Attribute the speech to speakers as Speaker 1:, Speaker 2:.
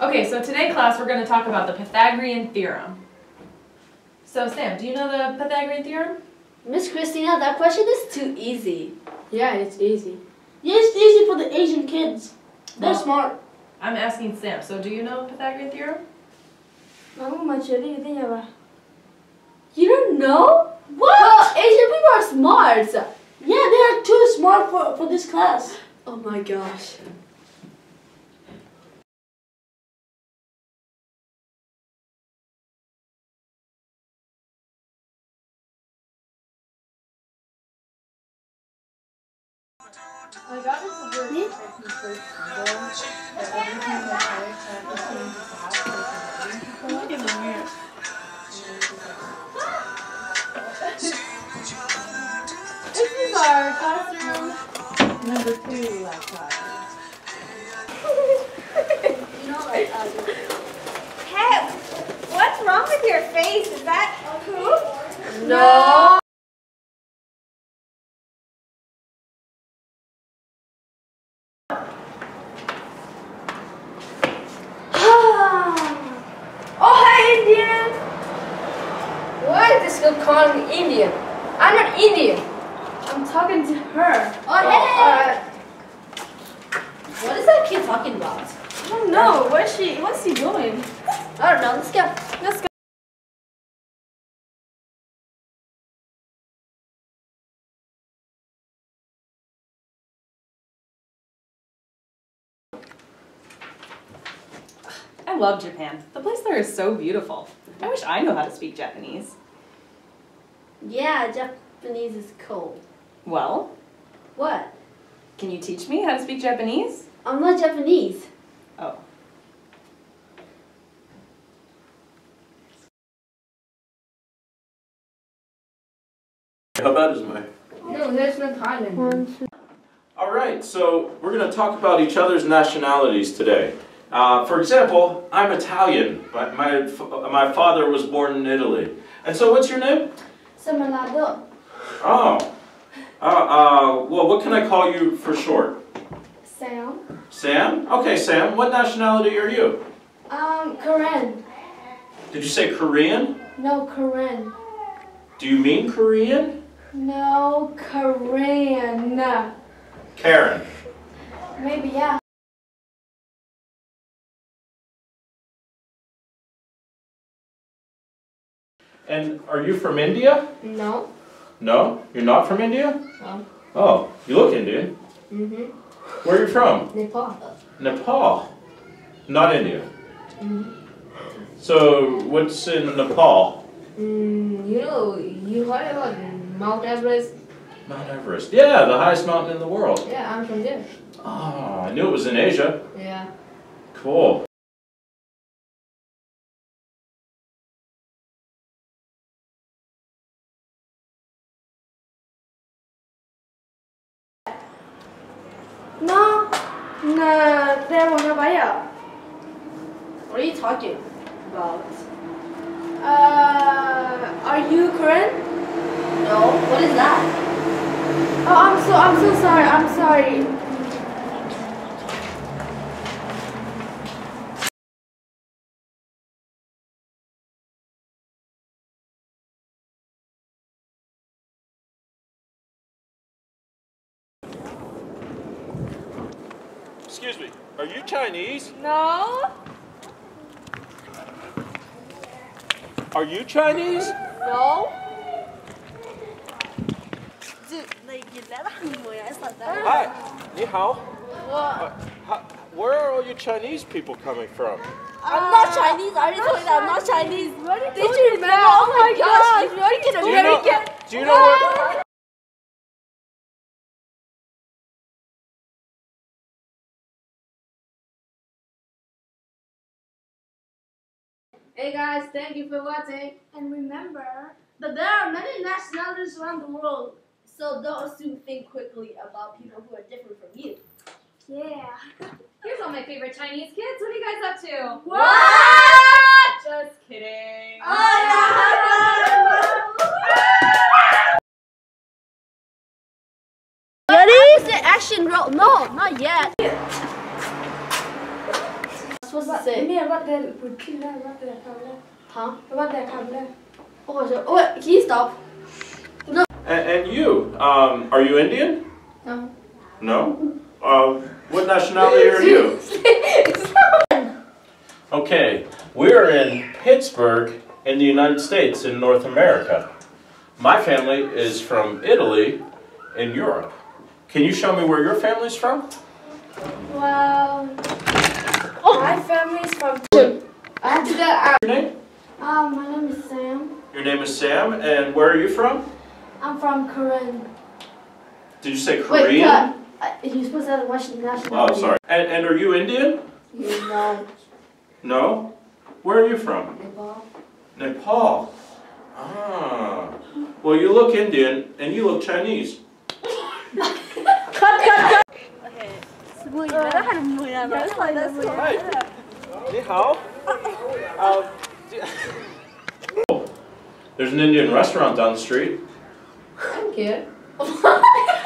Speaker 1: Okay, so today class we're going to talk about the Pythagorean theorem. So Sam, do you know the Pythagorean theorem?
Speaker 2: Miss Christina, that question is too easy.
Speaker 3: Yeah, it's easy.
Speaker 4: Yeah, it's easy for the Asian kids. They're
Speaker 1: well,
Speaker 4: smart.
Speaker 1: I'm asking Sam, so do you know Pythagorean theorem?
Speaker 2: You don't know? What? Well, Asian people are smart.
Speaker 4: Yeah, they are too smart for, for this class.
Speaker 2: Oh my gosh.
Speaker 3: I got it the word first born, that everything that parents have the same house, like Look in the mirror. This is our classroom number two laptop.
Speaker 2: You know, like,
Speaker 5: Hey, what's wrong with your face? Is that poop?
Speaker 2: no.
Speaker 5: Oh, hi, Indian.
Speaker 2: Why is this girl calling me Indian? I'm not Indian.
Speaker 4: I'm talking to her.
Speaker 2: Oh, hey! Oh, what is that kid talking about?
Speaker 4: I don't know. What's she? What's she doing?
Speaker 2: I don't know. Let's go.
Speaker 4: Let's go.
Speaker 1: I love Japan. The place there is so beautiful. I wish I knew how to speak Japanese.
Speaker 2: Yeah, Japanese is cool.
Speaker 1: Well,
Speaker 2: What?
Speaker 1: can you teach me how to speak Japanese?
Speaker 2: I'm not Japanese.
Speaker 1: Oh.
Speaker 6: How bad is my?
Speaker 3: No, there's no time
Speaker 6: All right, so we're going to talk about each other's nationalities today. Uh, for example, I'm Italian. My, my, my father was born in Italy. And so, what's your name?
Speaker 4: Samalado.
Speaker 6: Oh. Uh, uh, well, what can I call you for short?
Speaker 4: Sam.
Speaker 6: Sam? Okay, Sam. What nationality are you?
Speaker 4: Um, Korean.
Speaker 6: Did you say Korean?
Speaker 4: No, Korean.
Speaker 6: Do you mean Korean?
Speaker 4: No, Korean.
Speaker 6: Karen.
Speaker 4: Maybe yeah.
Speaker 6: And are you from India?
Speaker 3: No.
Speaker 6: No? You're not from India?
Speaker 3: No.
Speaker 6: Oh, you look Indian.
Speaker 3: Mm-hmm.
Speaker 6: Where are you from?
Speaker 3: Nepal.
Speaker 6: Nepal. Not India. Hmm. So, what's in Nepal?
Speaker 3: Mm, you know, you heard about Mount Everest?
Speaker 6: Mount Everest. Yeah, the highest mountain in the world.
Speaker 3: Yeah, I'm from there.
Speaker 6: Oh, I knew it was in Asia.
Speaker 3: Yeah.
Speaker 6: Cool.
Speaker 4: Will never yeah.
Speaker 2: What are you talking about?
Speaker 4: Uh, are you Korean?
Speaker 2: No. What is that?
Speaker 4: Oh, I'm so, I'm so sorry. I'm sorry.
Speaker 6: Excuse me, are you Chinese?
Speaker 5: No.
Speaker 6: Are you Chinese?
Speaker 5: No.
Speaker 6: Hi, ni hao. Uh, how- where are all you Chinese people coming from?
Speaker 2: I'm not Chinese. I already told you that I'm not Chinese. Did you remember?
Speaker 5: that.
Speaker 2: Oh my gosh. You already get a
Speaker 6: Do you know, do you know where?
Speaker 3: Hey guys, thank you for watching.
Speaker 4: And remember that there are many nationalities around the world.
Speaker 2: So don't assume think quickly about people who are different from you.
Speaker 4: Yeah.
Speaker 5: Here's all my favorite Chinese kids. What are you guys up to?
Speaker 2: What?
Speaker 5: Just kidding.
Speaker 2: Oh, Ready? Action roll. No, not yet. Supposed to say.
Speaker 4: Men what the would you what the color?
Speaker 2: Huh?
Speaker 4: What the color?
Speaker 2: Oh, so, oh, wait, can you stop?
Speaker 6: And, and you, um, are you Indian?
Speaker 2: No.
Speaker 6: No? Uh, what nationality are you? Okay, we're in Pittsburgh in the United States in North America. My family is from Italy in Europe. Can you show me where your family's from?
Speaker 4: Well, my family is from.
Speaker 2: I have to go out.
Speaker 6: Your name?
Speaker 4: Um, my name is Sam.
Speaker 6: Your name is Sam, and where are you from?
Speaker 4: I'm from Korea.
Speaker 6: Did you say
Speaker 2: Wait,
Speaker 6: Korean?
Speaker 2: cut. Uh, You're supposed to have Russian
Speaker 6: Oh, sorry. And, and are you Indian?
Speaker 2: You know.
Speaker 6: No? Where are you from?
Speaker 2: Nepal.
Speaker 6: Nepal. Ah. Well, you look Indian and you look Chinese. There's an Indian restaurant down the street.
Speaker 2: Thank you.